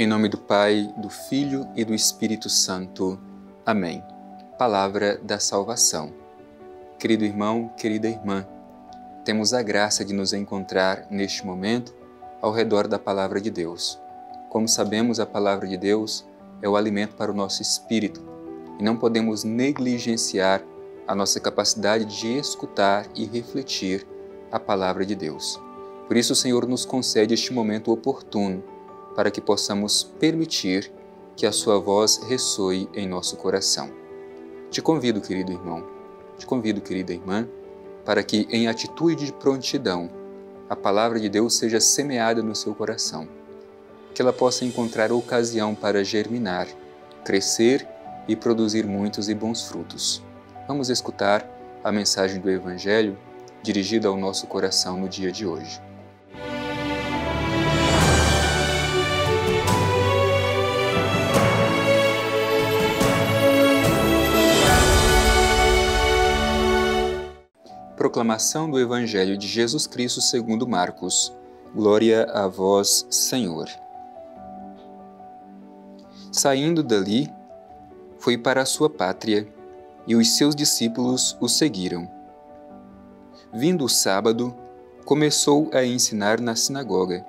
Em nome do Pai, do Filho e do Espírito Santo. Amém. Palavra da salvação. Querido irmão, querida irmã, temos a graça de nos encontrar neste momento ao redor da palavra de Deus. Como sabemos, a palavra de Deus é o alimento para o nosso espírito e não podemos negligenciar a nossa capacidade de escutar e refletir a palavra de Deus. Por isso, o Senhor nos concede este momento oportuno para que possamos permitir que a Sua voz ressoe em nosso coração. Te convido, querido irmão, te convido, querida irmã, para que, em atitude de prontidão, a palavra de Deus seja semeada no seu coração, que ela possa encontrar ocasião para germinar, crescer e produzir muitos e bons frutos. Vamos escutar a mensagem do Evangelho dirigida ao nosso coração no dia de hoje. Proclamação do Evangelho de Jesus Cristo segundo Marcos. Glória a vós, Senhor. Saindo dali, foi para a sua pátria, e os seus discípulos o seguiram. Vindo o sábado, começou a ensinar na sinagoga,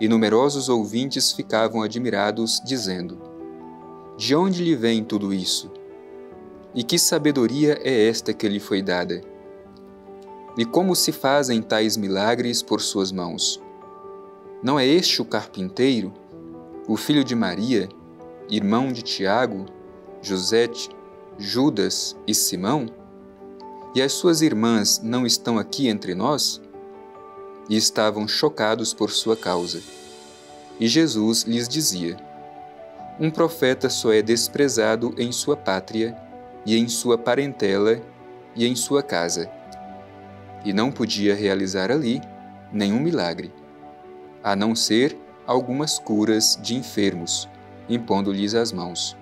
e numerosos ouvintes ficavam admirados, dizendo: De onde lhe vem tudo isso? E que sabedoria é esta que lhe foi dada? E como se fazem tais milagres por suas mãos? Não é este o carpinteiro, o filho de Maria, irmão de Tiago, José, Judas e Simão? E as suas irmãs não estão aqui entre nós? E estavam chocados por sua causa. E Jesus lhes dizia: Um profeta só é desprezado em sua pátria, e em sua parentela, e em sua casa e não podia realizar ali nenhum milagre, a não ser algumas curas de enfermos, impondo-lhes as mãos.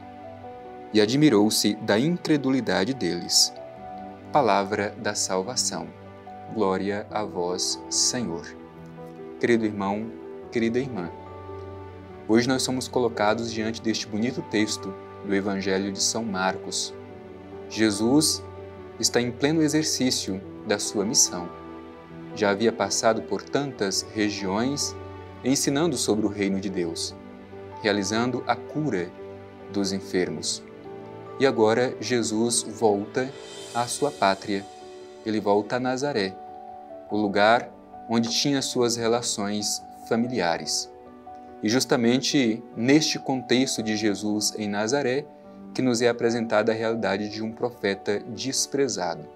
E admirou-se da incredulidade deles. Palavra da salvação. Glória a vós, Senhor. Querido irmão, querida irmã, hoje nós somos colocados diante deste bonito texto do Evangelho de São Marcos. Jesus está em pleno exercício da sua missão. Já havia passado por tantas regiões ensinando sobre o reino de Deus, realizando a cura dos enfermos. E agora Jesus volta à sua pátria. Ele volta a Nazaré, o lugar onde tinha suas relações familiares. E justamente neste contexto de Jesus em Nazaré que nos é apresentada a realidade de um profeta desprezado.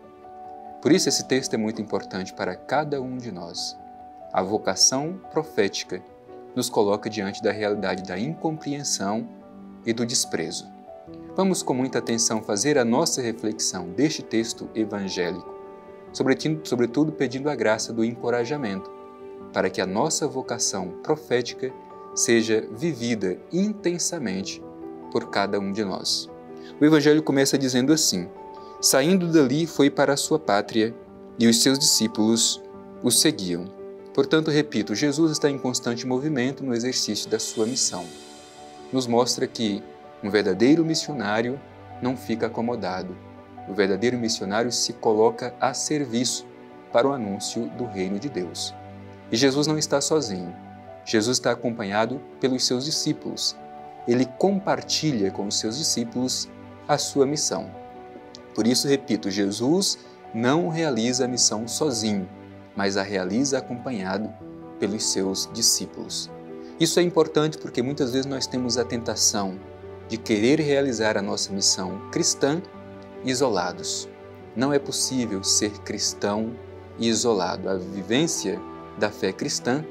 Por isso, esse texto é muito importante para cada um de nós. A vocação profética nos coloca diante da realidade da incompreensão e do desprezo. Vamos com muita atenção fazer a nossa reflexão deste texto evangélico, sobretudo pedindo a graça do encorajamento, para que a nossa vocação profética seja vivida intensamente por cada um de nós. O Evangelho começa dizendo assim: Saindo dali, foi para a sua pátria e os seus discípulos o seguiam. Portanto, repito, Jesus está em constante movimento no exercício da sua missão. Nos mostra que um verdadeiro missionário não fica acomodado. O verdadeiro missionário se coloca a serviço para o anúncio do reino de Deus. E Jesus não está sozinho. Jesus está acompanhado pelos seus discípulos. Ele compartilha com os seus discípulos a sua missão. Por isso, repito, Jesus não realiza a missão sozinho, mas a realiza acompanhado pelos seus discípulos. Isso é importante porque muitas vezes nós temos a tentação de querer realizar a nossa missão cristã isolados. Não é possível ser cristão isolado. A vivência da fé cristã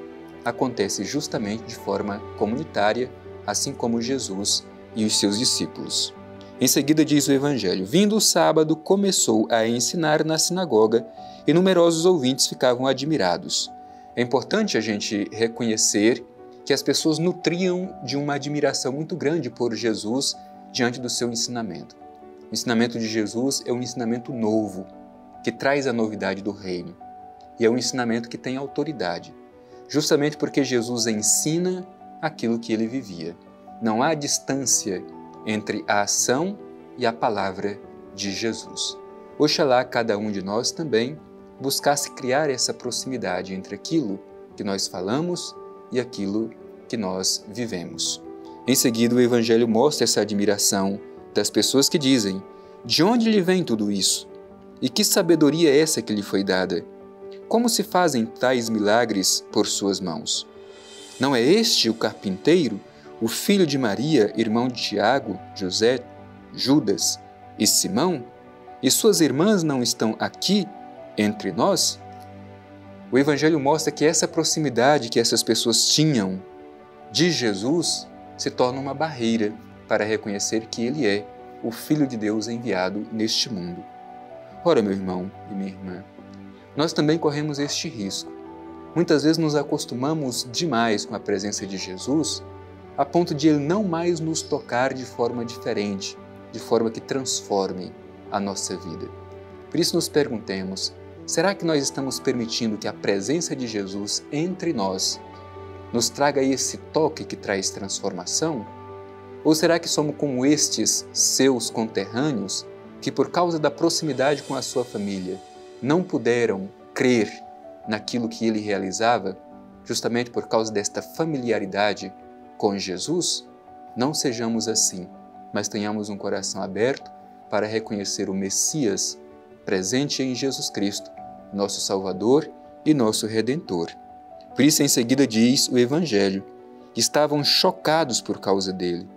acontece justamente de forma comunitária, assim como Jesus e os seus discípulos. Em seguida diz o Evangelho: Vindo o sábado, começou a ensinar na sinagoga e numerosos ouvintes ficavam admirados. É importante a gente reconhecer que as pessoas nutriam de uma admiração muito grande por Jesus diante do seu ensinamento. O ensinamento de Jesus é um ensinamento novo, que traz a novidade do reino. E é um ensinamento que tem autoridade. Justamente porque Jesus ensina, aquilo que ele vivia. Não há distância entre a ação e a palavra de Jesus. Oxalá cada um de nós também buscasse criar essa proximidade entre aquilo que nós falamos e aquilo que nós vivemos. Em seguida, o Evangelho mostra essa admiração das pessoas que dizem: De onde lhe vem tudo isso? E que sabedoria é essa que lhe foi dada? Como se fazem tais milagres por suas mãos? Não é este o carpinteiro, o filho de Maria, irmão de Tiago, José, Judas e Simão? E suas irmãs não estão aqui entre nós? O Evangelho mostra que essa proximidade que essas pessoas tinham de Jesus se torna uma barreira para reconhecer que Ele é o Filho de Deus enviado neste mundo. Ora, meu irmão e minha irmã, nós também corremos este risco. Muitas vezes nos acostumamos demais com a presença de Jesus a ponto de Ele não mais nos tocar de forma diferente, de forma que transforme a nossa vida. Por isso, nos perguntemos: será que nós estamos permitindo que a presença de Jesus entre nós nos traga esse toque que traz transformação? Ou será que somos como estes seus conterrâneos que, por causa da proximidade com a sua família, não puderam crer naquilo que ele realizava, justamente por causa desta familiaridade com Jesus? Não sejamos assim, mas tenhamos um coração aberto para reconhecer o Messias presente em Jesus Cristo, nosso Salvador e nosso Redentor. Por isso, em seguida, diz o Evangelho: estavam chocados por causa dele.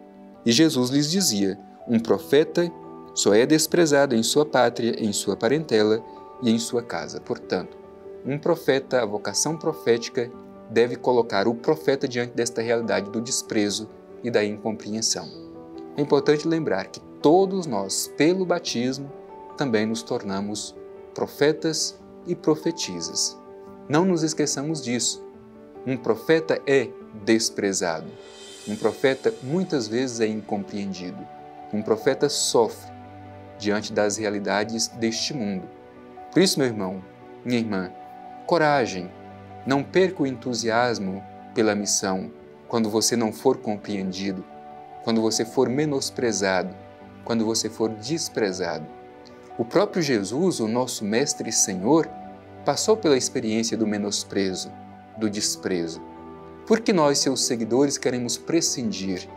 E Jesus lhes dizia: um profeta só é desprezado em sua pátria, em sua parentela e em sua casa. Portanto, um profeta, a vocação profética, deve colocar o profeta diante desta realidade do desprezo e da incompreensão. É importante lembrar que todos nós, pelo batismo, também nos tornamos profetas e profetizas. Não nos esqueçamos disso. Um profeta é desprezado. Um profeta muitas vezes é incompreendido. Um profeta sofre diante das realidades deste mundo. Por isso, meu irmão, minha irmã, coragem, não perca o entusiasmo pela missão quando você não for compreendido, quando você for menosprezado, quando você for desprezado. O próprio Jesus, o nosso Mestre e Senhor, passou pela experiência do menosprezo, do desprezo. Por que nós, seus seguidores, queremos prescindir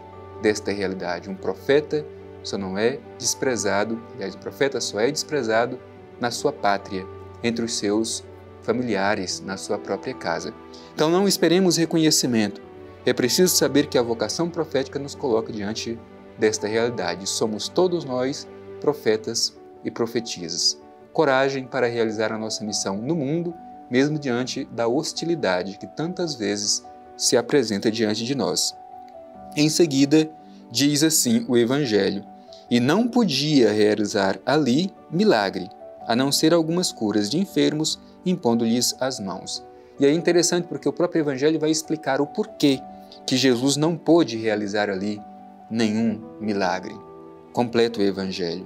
desta realidade? Um profeta só não é desprezado, aliás, o profeta só é desprezado na sua pátria, entre os seus familiares, na sua própria casa. Então não esperemos reconhecimento. É preciso saber que a vocação profética nos coloca diante desta realidade. Somos todos nós profetas e profetisas. Coragem para realizar a nossa missão no mundo, mesmo diante da hostilidade que tantas vezes se apresenta diante de nós. Em seguida, diz assim o Evangelho: E não podia realizar ali milagre, a não ser algumas curas de enfermos, impondo-lhes as mãos. E é interessante porque o próprio Evangelho vai explicar o porquê que Jesus não pôde realizar ali nenhum milagre. Completo o Evangelho.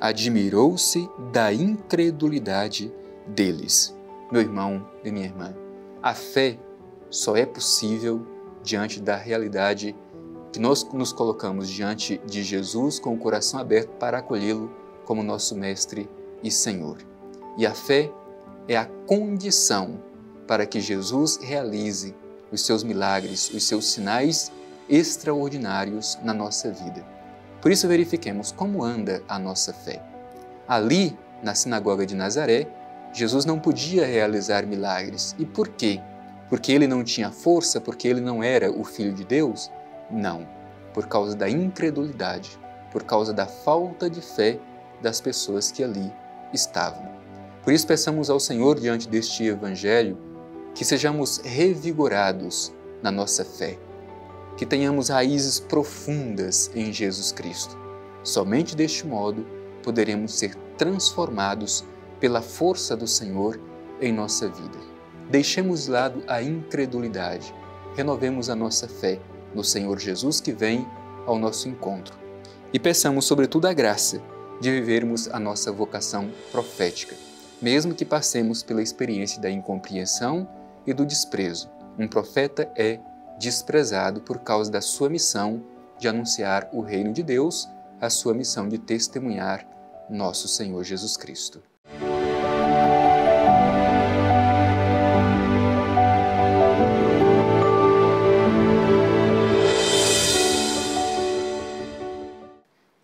Admirou-se da incredulidade deles. Meu irmão e minha irmã, a fé só é possível diante da realidade que nós nos colocamos diante de Jesus com o coração aberto para acolhê-lo como nosso Mestre e Senhor. E a fé é a condição para que Jesus realize os seus milagres, os seus sinais extraordinários na nossa vida. Por isso, verifiquemos como anda a nossa fé. Ali, na sinagoga de Nazaré, Jesus não podia realizar milagres. E por quê? Porque ele não tinha força, porque ele não era o Filho de Deus? Não, por causa da incredulidade, por causa da falta de fé das pessoas que ali estavam. Por isso, peçamos ao Senhor, diante deste Evangelho, que sejamos revigorados na nossa fé, que tenhamos raízes profundas em Jesus Cristo. Somente deste modo poderemos ser transformados pela força do Senhor em nossa vida. Deixemos de lado a incredulidade, renovemos a nossa fé no Senhor Jesus que vem ao nosso encontro e peçamos, sobretudo, a graça de vivermos a nossa vocação profética, mesmo que passemos pela experiência da incompreensão e do desprezo. Um profeta é desprezado por causa da sua missão de anunciar o reino de Deus, a sua missão de testemunhar nosso Senhor Jesus Cristo.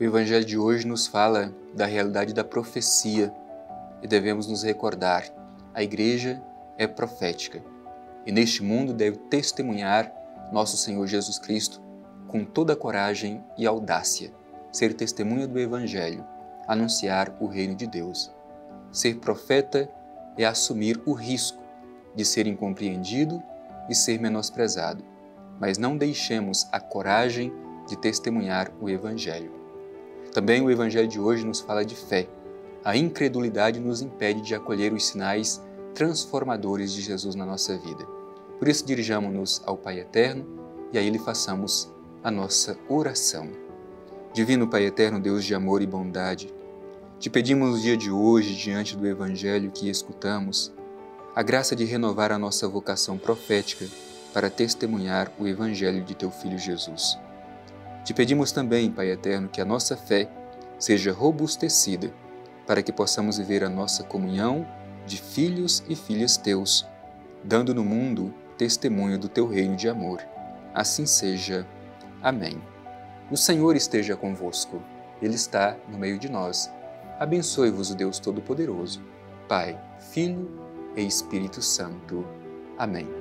O Evangelho de hoje nos fala da realidade da profecia e devemos nos recordar: a Igreja é profética e neste mundo deve testemunhar nosso Senhor Jesus Cristo com toda coragem e audácia, ser testemunha do Evangelho, anunciar o reino de Deus. Ser profeta é assumir o risco de ser incompreendido e ser menosprezado, mas não deixemos a coragem de testemunhar o Evangelho. Também o Evangelho de hoje nos fala de fé. A incredulidade nos impede de acolher os sinais transformadores de Jesus na nossa vida. Por isso, dirijamos-nos ao Pai Eterno e a Ele façamos a nossa oração. Divino Pai Eterno, Deus de amor e bondade, te pedimos no dia de hoje, diante do Evangelho que escutamos, a graça de renovar a nossa vocação profética para testemunhar o Evangelho de Teu Filho Jesus. Te pedimos também, Pai eterno, que a nossa fé seja robustecida para que possamos viver a nossa comunhão de filhos e filhas teus, dando no mundo testemunho do teu reino de amor. Assim seja. Amém. O Senhor esteja convosco. Ele está no meio de nós. Abençoe-vos o Deus Todo-Poderoso, Pai, Filho e Espírito Santo. Amém.